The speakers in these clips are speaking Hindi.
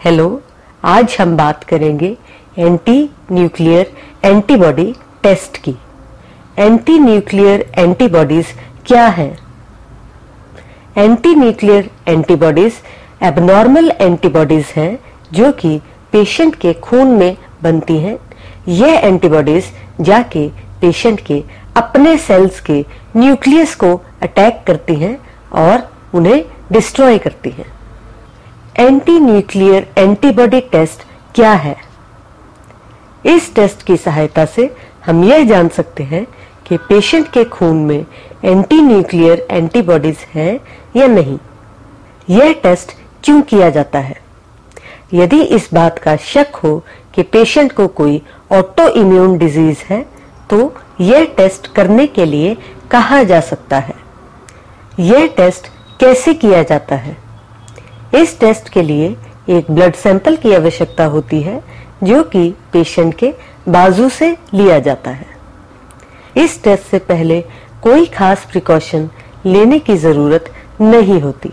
हेलो आज हम बात करेंगे एंटी न्यूक्लियर एंटीबॉडी टेस्ट की। एंटी न्यूक्लियर एंटीबॉडीज क्या है? Anti nuclear antibodies abnormal antibodies हैं जो कि पेशेंट के खून में बनती हैं। यह एंटीबॉडीज जाके पेशेंट के अपने सेल्स के न्यूक्लियस को अटैक करती हैं और उन्हें डिस्ट्रॉय करती हैं। एंटी न्यूक्लियर एंटीबॉडी टेस्ट क्या है? इस टेस्ट की सहायता से हम यह जान सकते हैं कि पेशेंट के खून में एंटी न्यूक्लियर एंटीबॉडीज है या नहीं। यह टेस्ट क्यों किया जाता है? यदि इस बात का शक हो कि पेशेंट को कोई ऑटो इम्यून डिज़ीज़ है तो यह टेस्ट करने के लिए कहा जा सकता है। यह टेस्ट कैसे किया जाता है? इस टेस्ट के लिए एक ब्लड सैंपल की आवश्यकता होती है, जो कि पेशेंट के बाजू से लिया जाता है। इस टेस्ट से पहले कोई खास प्रिकॉशन लेने की ज़रूरत नहीं होती।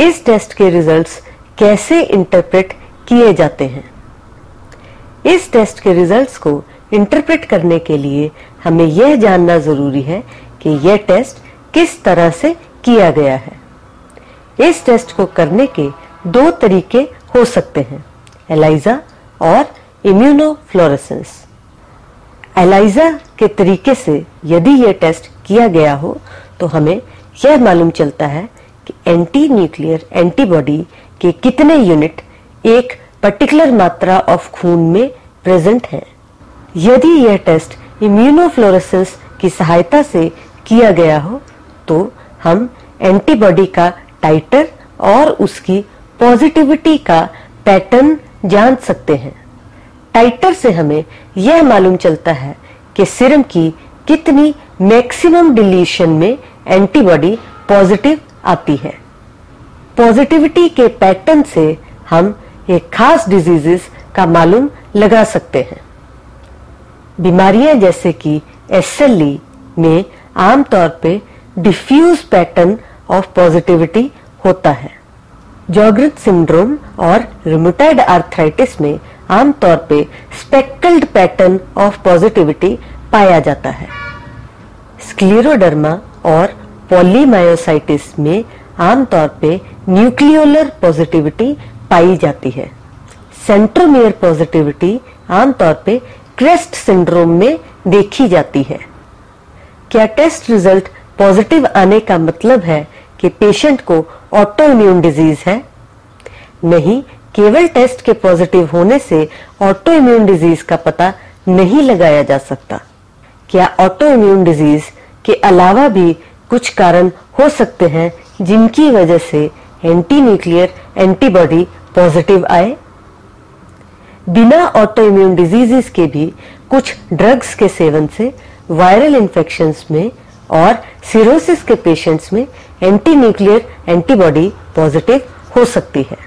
इस टेस्ट के रिजल्ट्स कैसे इंटरप्रेट किए जाते हैं? इस टेस्ट के रिजल्ट्स को इंटरप्रेट करने के लिए हमें यह जानना ज़रूरी है कि यह टेस्ट किस तरह से किया गया है। इस टेस्ट को करने के दो तरीके हो सकते हैं, एलाइजा और इम्यूनोफ्लोरेसेंस। एलाइजा के तरीके से यदि यह टेस्ट किया गया हो तो हमें यह मालूम चलता है कि एंटी न्यूक्लियर एंटीबॉडी के कितने यूनिट एक पर्टिकुलर मात्रा ऑफ़ खून में प्रेजेंट हैं। यदि यह टेस्ट इम्यूनोफ्लोरेसेंस की सहायता से किया गया हो तो हम एंटीबॉडी का टाइटर और उसकी पॉजिटिविटी का पैटर्न जान सकते हैं। टाइटर से हमें यह मालूम चलता है कि सिरम की कितनी मैक्सिमम डिलीशन में एंटीबॉडी पॉजिटिव आती है। पॉजिटिविटी के पैटर्न से हम एक खास डिजीजेस का मालूम लगा सकते हैं। बीमारियाँ जैसे कि एसएलई में आमतौर पे डिफ्यूज पैटर्न ऑफ़ पॉजिटिविटी होता है। जॉग्रिथ सिंड्रोम और रिमोटाइड आर्थराइटिस में आमतौर पे स्पेक्ल्ड पैटर्न ऑफ़ पॉजिटिविटी पाया जाता है। स्क्लेरोडर्मा और पॉलीमायोसाइटिस में आमतौर पे न्यूक्लियोलर पॉजिटिविटी पाई जाती है। सेंट्रोमियर पॉजिटिविटी आमतौर पे क्रेस्ट सिंड्रोम में देखी जाती है। क्या टेस्ट रिज़ल्ट पॉजिटिव आने का मतलब है कि पेशेंट को ऑटो इम्यून डिज़ीज़ है। नहीं, केवल टेस्ट के पॉजिटिव होने से ऑटो इम्यून डिज़ीज़ का पता नहीं लगाया जा सकता। क्या ऑटो इम्यून डिज़ीज़ के अलावा भी कुछ कारण हो सकते हैं जिनकी वजह से एंटी न्यूक्लियर एंटीबॉडी पॉजिटिव आए? बिना ऑटो इम्यून डिजीजेस के भी कुछ ड्रग्स के सेवन से वायरल इन्फेक्शंस में और सिरोसिस के पेशेंट्स में एंटी न्यूक्लियर एंटीबॉडी पॉजिटिव हो सकती है।